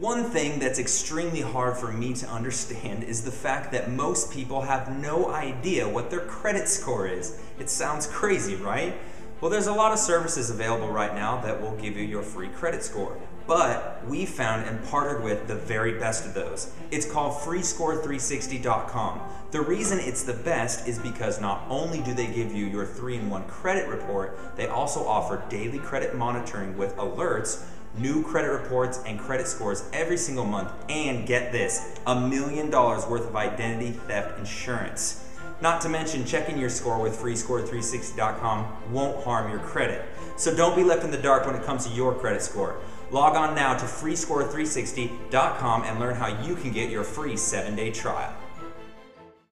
One thing that's extremely hard for me to understand is the fact that most people have no idea what their credit score is. It sounds crazy, right? Well, there's a lot of services available right now that will give you your free credit score. But we found and partnered with the very best of those. It's called freescore360.com. The reason it's the best is because not only do they give you your 3 in 1 credit report, they also offer daily credit monitoring with alerts new credit reports and credit scores every single month, and get this a million dollars worth of identity theft insurance. Not to mention, checking your score with freescore360.com won't harm your credit. So don't be left in the dark when it comes to your credit score. Log on now to freescore360.com and learn how you can get your free seven day trial.